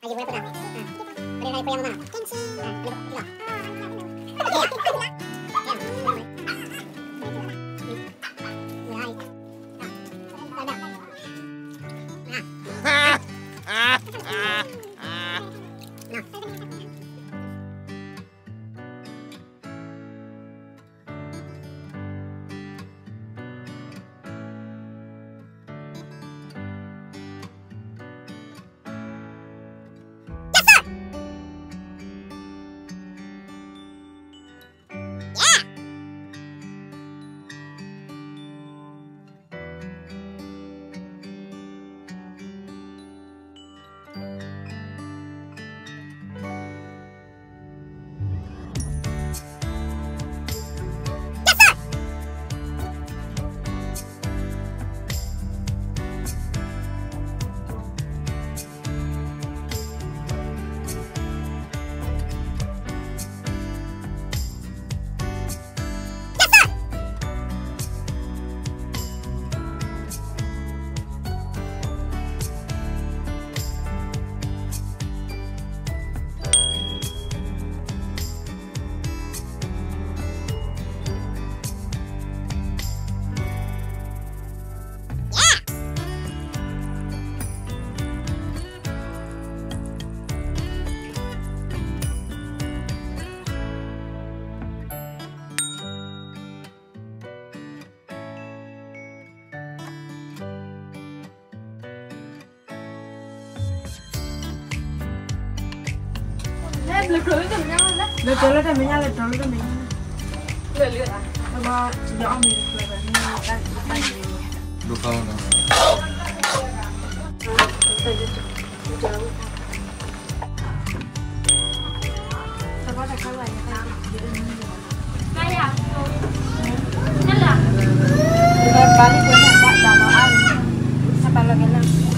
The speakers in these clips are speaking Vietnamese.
啊，一会会回来啊，这里还有不一样的，真亲，你，这个。Lực rưỡi tầm nhau đó Được rồi, lấy ra mình nha, lấy rồi, lấy ra mình nha. lừa lừa à? Rồi mà, nhỏ mình được rồi, và mình đang đang gì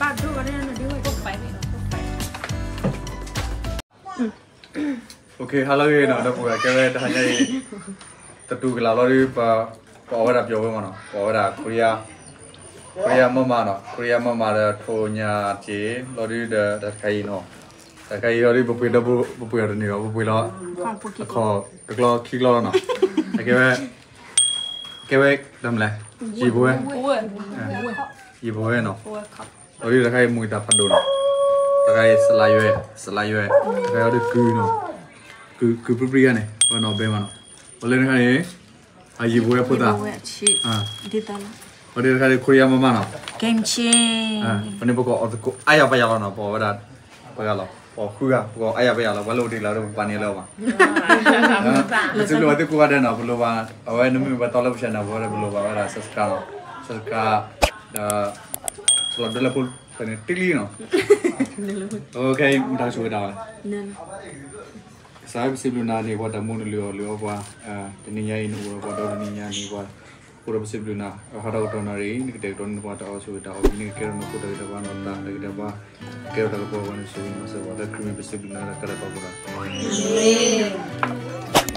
પાટું કરે ને દીવાય કોક પાઈ કોક પાઈ ઓકે હાલો એ ના તો કોક કે વે તા જાય તટુ કે લાલો રી પા પાવરા પ્યો વે મનો પાવરા કોરિયા કોરિયા મમા નો કોરિયા મમા રે થોન્યા ચે લોરી દ દખાઈ નો แต่ใครเราดิบุปผดับบุบุปผดับนี่ว่าบุปผแล้วขอตะกล้อขี้กล้อเนาะไอ้แกเว้แกเว้ทำไรจีบุ้ยจีบุ้ยเนาะ Ori rakai mui ta phado no. Rakai selayue, selayue. Rakai ori ku no. Ku ku pu pri ne. Wa no be ma no. Ole ne kare a yi bo ya puta. Ah. Di ta la. Ori rakai Korea ma ma no. Kimchi. Ah, pani bo ko or ko aya ba ya no bo ra. Ba ga lo. ဟောခုကဟောအဲ့ရပဲရလားဘလို့တိလာတော့ပန်နေလောက်ပါဟုတ်ကဲ့လို့တကူရတဲ့နော်ဘလို့ပါအဝဲနမီဘတော်လို့ရှင်တာဘောရဘလို့ပါအဲ့ဒါ subscribe subscribe ဒါ Sono bella col panettino. ok, da su da. Sai se bluna ne guarda mono lio lio qua eh tenia in uro guarda tenia ne qua. Pura se bluna hara utona re ni de don qua da su da ni che non pote da qua non da da qua che da qua quando si ma se guarda crime se bluna da cara qua.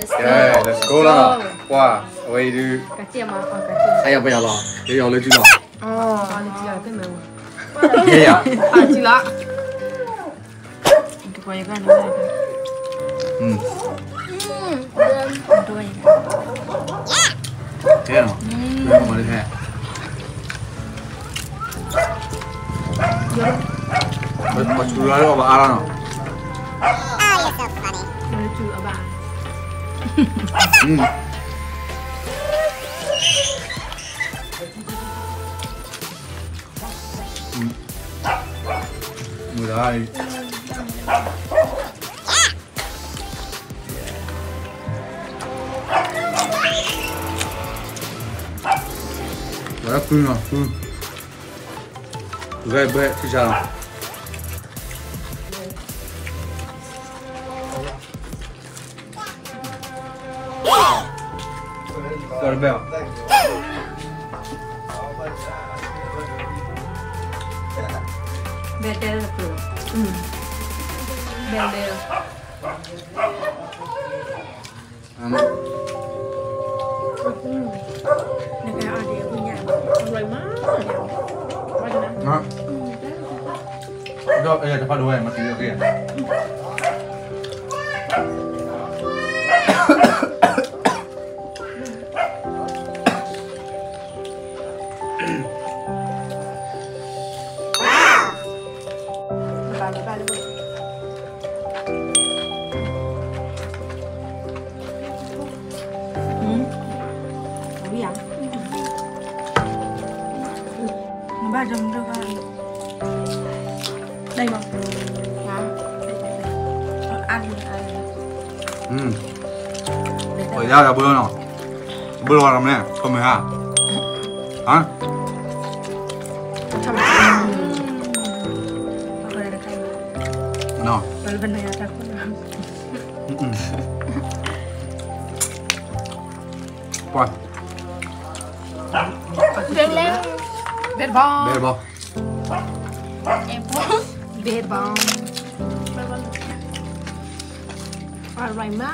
Okay, let's go lah. Wah, away du. Kacau mah, kacau. Saya apa ya lah? Dia yang lucu lah. Oh, lucu lah, kenapa? 别呀！啊，进来。你多一个，嗯。嗯，多一个。给了，给我的。我他妈出来了，把阿拉弄。啊，也是不错的。我煮了吧。嗯。Murai. Agora fuma, fuma. Vai, vai, já. Agora, Bel. Better là vừa Ừ. Bèo bèo Nè cái audio của nhà Rồi má Nó Rồi, bây giờ cho pha đuôi mà tí kia Mm-hmm. 야, 야, 뭐야, 너. 물어가라며그러면야 아? Chăm sóc. Rồi được hay. 너. Rồi bên này ta cũng. 와, Bên lên. Bết bò. 매일 봐. Em bò. Bết bò. Rồi rồi má.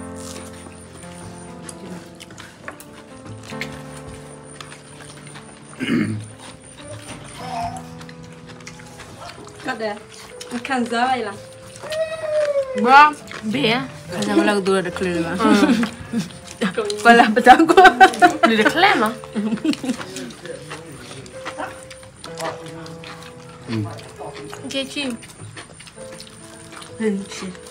Cadê? A canzava aí lá. Ba, be, zdaj bo lahko dole reklama. Mm. Pa lahko tako. Reklama? Gdje čim? Hrnči.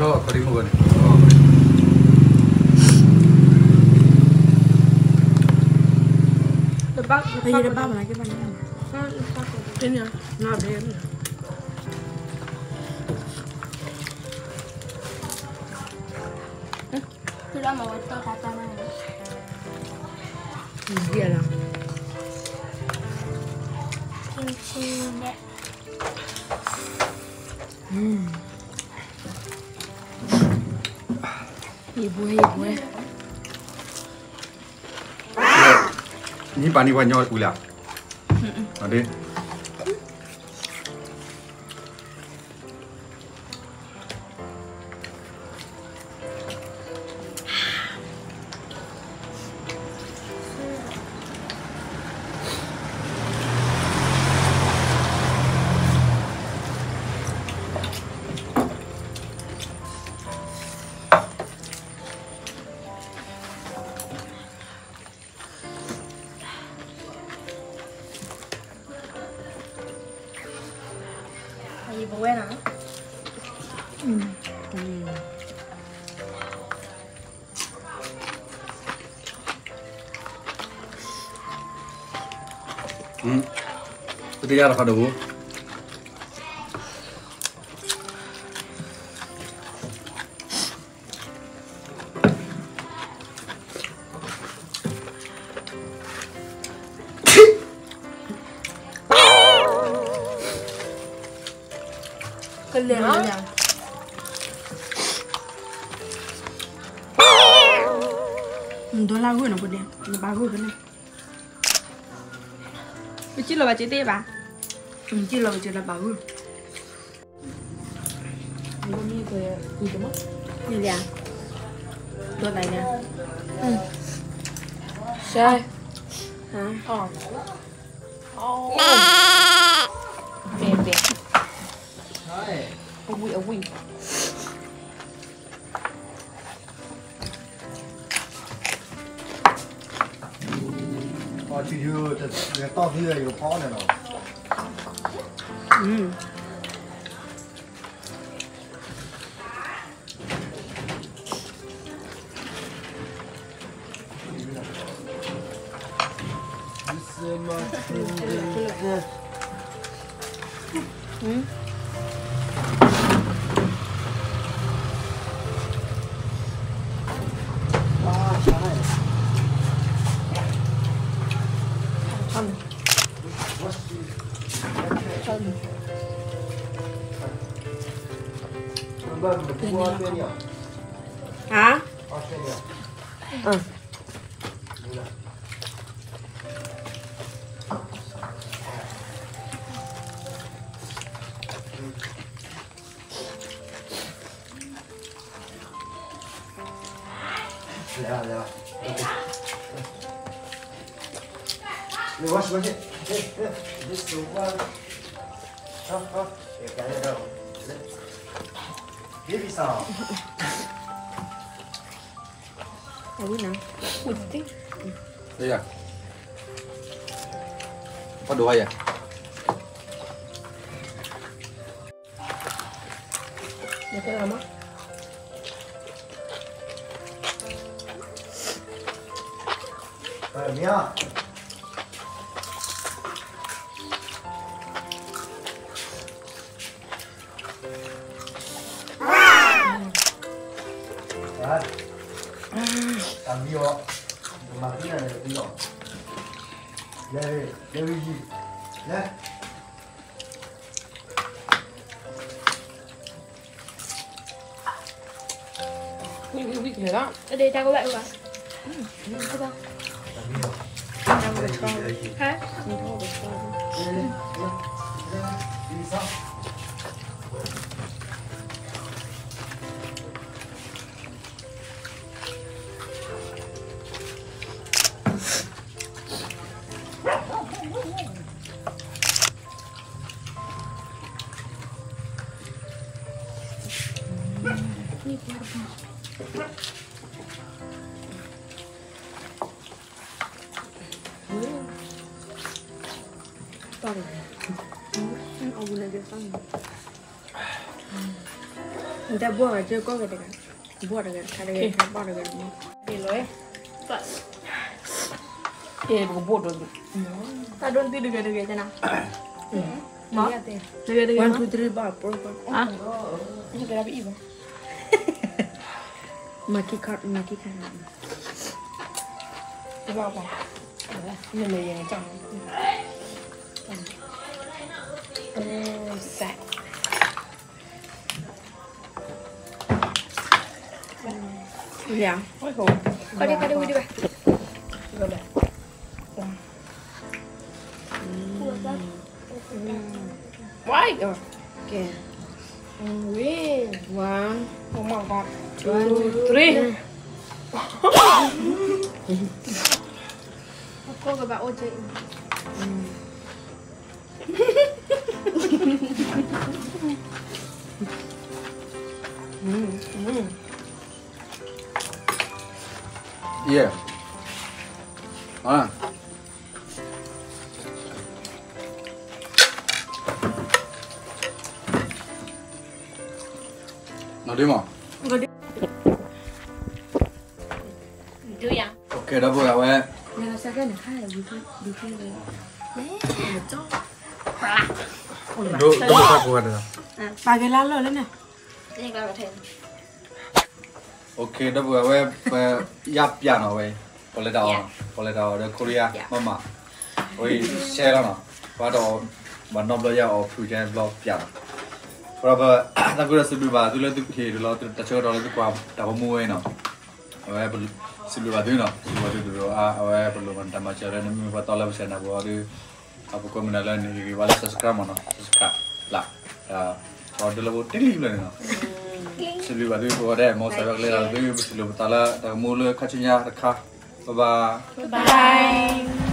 Ciao, Karimugani. Tờ ရေပွဲရေပွဲนี่ปานี่ว่าย่อกูล่ะอือๆเอาดิ ဒီဘဝဲတာอืมอืมอืมตัวเดียวเหรอครับดู Ừ, tôi liền lên nhầm Tôi la gửi nó bột đen Nó bà gửi cái này. Mình chỉ là bà chế tê bà. Ừ, Mình chỉ là bà chế là bà gửi. Mình có như cái gì đúng không? Như gì à? Tôi này nè. Ừ. Sai Hả? Ờ. Ờ. away, away. Oh, you, 嗯。啊啊？嗯。来了来。了没关系没哎哎你手腕。好好。也干了ベビーさん。あ、いいな。落ちて。いや。apa doa ya? Nanti lama. Eh, Mia. Larry, Larry gì? Larry. Mình cũng bị thế đó. Đây tao có bạn không ạ? Ừ, tao không. Tao không được con. Hả? Mình. Người ta buông là chưa có cái này buông được cái này cái bao được cái này Đi rồi. Vậy. 얘보 Eh, bodoh tu. Tak ada nanti dengar-dengar macam mana? Mak? Dia ada. Dia ada. Wan putri ba? Ah. Ini kena ibu. Maki kart, maki kart. Ibu apa? Ini le yang jang. Hmm. Oh, set. Ya, oi ko. Kau dia kada wudi ba. Go. Why? Okay. And. One. Oh my god. I forgot about what mm. Mm. Mm. Yeah. Ah. နော်ဒီမောင်ဒူယာโอเคတော့ပေါ်ရဝဲနေစကန်ခါရဘူးဘူးဘူးလေတော့ပလာတို့တို့ဆက်ပေါ်ရတယ်ပါကလာလို့လည်းနဲ့ဒီကလာထဲโอเคတော့ပေါ်ရဝဲရပြန်တော့ဝဲပေါ်လက်တော့ပေါ်လက်တော့ကိုရီးယားမမဟို share လာမှာဘာတော့မနော်ဘလရအောင် future blog ပြန် ဝဲဘယ်စပီဘာသူနော်စပီဘာသူတော့အာဝဲဘယ်လိုမှတမချရနေမြဘာတော်လည်းဆက်နေဘောရီအပကောမနာလည်းနေဘာလဲ subscribe မနော် subscribe လာအာတော့တယ်လို့တင်းလိမ့်နော် Sili badu ko ada mau saya kali ada tu sili betala tak mulu kacanya rekah. Bye bye. bye